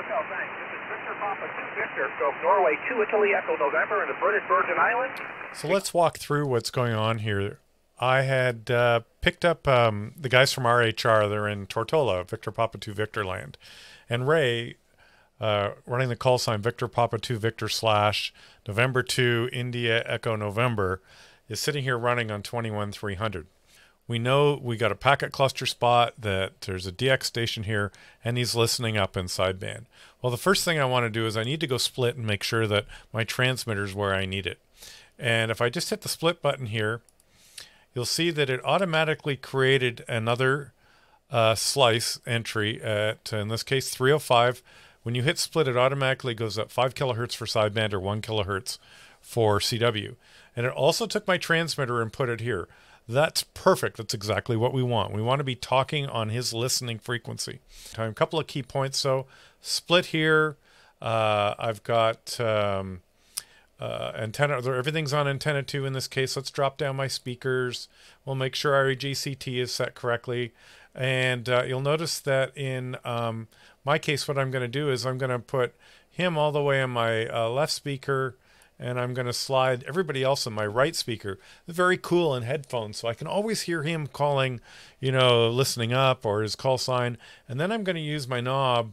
Thanks. Victor Papa 2 Victor, so Norway 2 Italy Echo November the British Virgin Islands. So let's walk through what's going on here. I had uh, picked up um, the guys from RHR. They're in Tortola, Victor Papa 2 Victor land. And Ray, uh, running the call sign Victor Papa 2 Victor slash November 2 India Echo November, is sitting here running on 21300. We know we got a packet cluster spot, that there's a DX station here, and he's listening up in sideband. Well, the first thing I want to do is I need to go split and make sure that my transmitter's where I need it. And if I just hit the split button here, you'll see that it automatically created another uh, slice entry at, in this case, 305. When you hit split, it automatically goes up 5 kilohertz for sideband or 1 kilohertz for CW. And it also took my transmitter and put it here. That's perfect. That's exactly what we want. We want to be talking on his listening frequency. A couple of key points. So, split here. Uh, I've got um, uh, antenna. Everything's on antenna two in this case. Let's drop down my speakers. We'll make sure our REGCT is set correctly. And uh, you'll notice that in um, my case, what I'm going to do is I'm going to put him all the way on my uh, left speaker and I'm going to slide everybody else in my right speaker. Very cool in headphones, so I can always hear him calling, you know, listening up or his call sign. And then I'm going to use my knob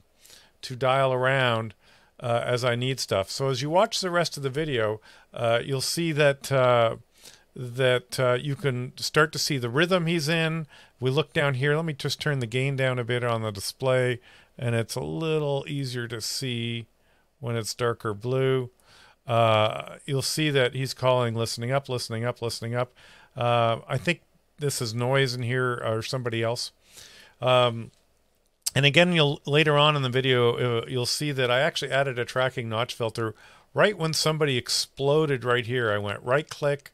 to dial around uh, as I need stuff. So as you watch the rest of the video, uh, you'll see that uh, that uh, you can start to see the rhythm he's in. We look down here. Let me just turn the gain down a bit on the display, and it's a little easier to see when it's darker blue uh, you'll see that he's calling listening up, listening up, listening up. Uh, I think this is noise in here or somebody else. Um, and again, you'll later on in the video, uh, you'll see that I actually added a tracking notch filter right when somebody exploded right here. I went right click,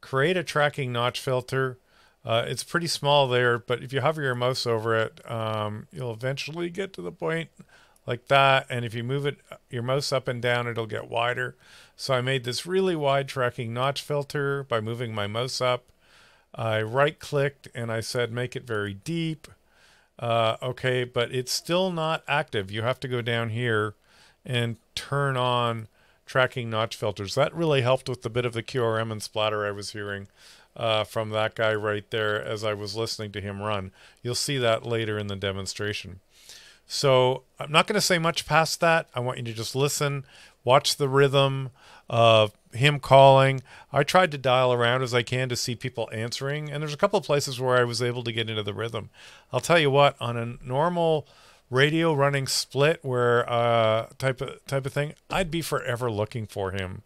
create a tracking notch filter. Uh, it's pretty small there, but if you hover your mouse over it, um, you'll eventually get to the point like that. And if you move it, your mouse up and down, it'll get wider. So I made this really wide tracking notch filter by moving my mouse up. I right clicked and I said, make it very deep. Uh, okay, but it's still not active. You have to go down here and turn on tracking notch filters. That really helped with the bit of the QRM and splatter I was hearing uh, from that guy right there as I was listening to him run. You'll see that later in the demonstration. So I'm not going to say much past that. I want you to just listen, watch the rhythm of him calling. I tried to dial around as I can to see people answering, and there's a couple of places where I was able to get into the rhythm. I'll tell you what, on a normal radio running split where uh type of type of thing, I'd be forever looking for him.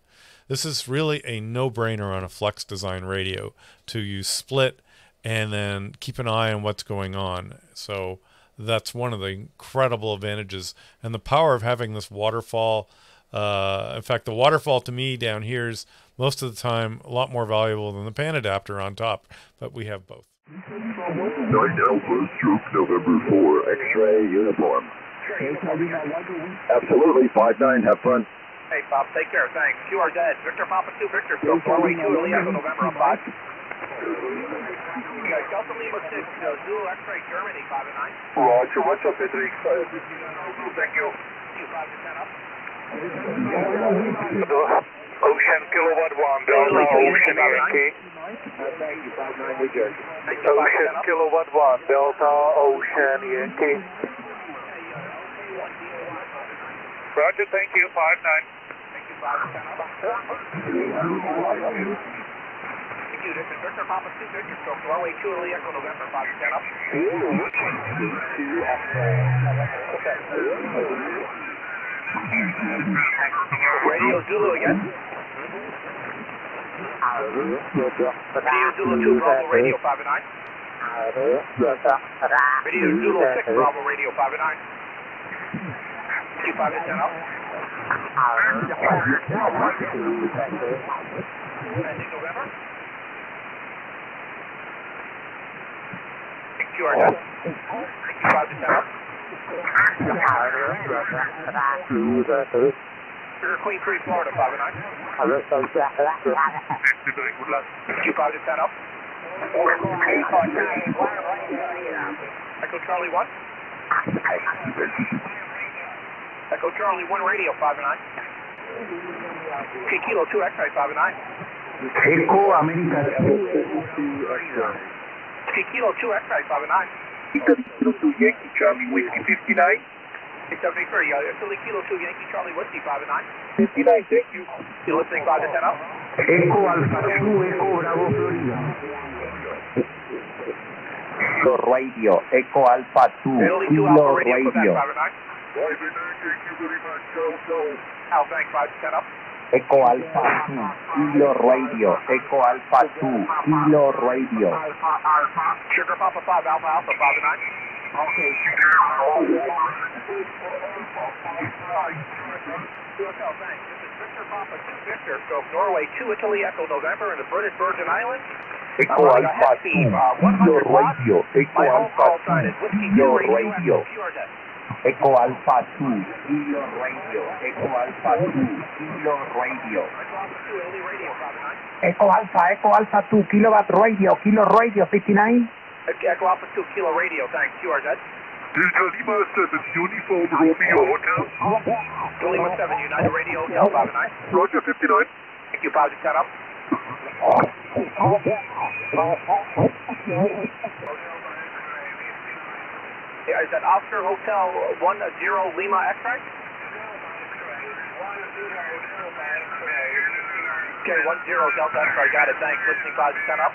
This is really a no-brainer on a flex design radio to use split and then keep an eye on what's going on. So that's one of the incredible advantages and the power of having this waterfall. Uh, in fact, the waterfall to me down here is most of the time a lot more valuable than the panadapter on top, but we have both. 9 Alpha, stroke November 4, X-ray uniform. Absolutely, 5-9, have fun. Hey, Bob, take care, thanks. QRZ. Victor Papa 2, Victor, still Norway 2, Italy Echo November, up 5. Delta Lima 6, uh, Zulu X-ray Germany, 5 9. Roger, what's up, Patrick? Thank you. You 5 to 10 up. Ocean Kilowatt 1, Delta Ocean Yankee. Thank you, 5 9 New Jersey. Ocean Kilowatt 1, Delta Ocean Yankee. Roger, thank you, 5 9. Thank you, 5 10 up. Thank you, this is Victor Papa 2, Victor, still Norway 2, Italy Echo November, 5 to 10 up. Radio Zulu again. Radio Zulu 2, Bravo Radio 5 and 9. Radio Zulu 6, Bravo Radio 5 and 9. Q 5 and 10 up. November. QRZ. Q 5 to 10 up. Sugar Queen 3, Florida 5 and 9. Q 5 to 10. Echo Charlie 1. Echo Charlie 1 radio 5 and 9. Okay, Kilo 2 X-ray 5 and 9. Echo America uh, Okay, Kilo 2 X-ray 5 and 9. Kilo 2 Yankee Charlie Whiskey 59. 673, uh, Philly Kilo 2 Yankee Charlie Whiskey 5 and 9. 59, thank you. You listening 5 to 10 up? Echo Alpha 2 Echo Bravo Florida. Kilo Radio, Echo Alpha 2, Philly 2 Kilo Alpha Radio, Quebec Radio, 5 and 9. Thank you very much. Go, go. Al, thanks 5 to 10 up. Echo Alpha 2, Kilo Radio, Echo Alpha 2, Kilo Radio. Sugar Papa 5 Alpha Alpha 5 and 9. Okay. Thanks. Victor Papa 2 Victor, stroke Norway 2 Italy Echo November in the British Virgin Islands. Echo I'm running a Alpha 2, uh, Kilo Radio, Echo Alpha call sign is 2, Whiskey Kilo 2 Radio Radio, Echo Alpha 2, Kilo Radio, Echo Alpha 2, Kilo Radio. Echo Alpha 2 Italy Radio 5 and 9. Echo Alpha, 2, Kilowatt Radio, Kilo Radio 59. Echo Alpha 2 Kilo Radio, thanks. QRZ. Delta Lima 7 Uniform Romeo Hotel. Lima 7 United Radio Hotel 5 and 9. Roger 59. Thank you, 5 to 10 up. Yeah, is that Oscar Hotel 10 Lima X-ray? Okay, 10 Delta X-ray, got it, thanks. Listening 5 to 10 up.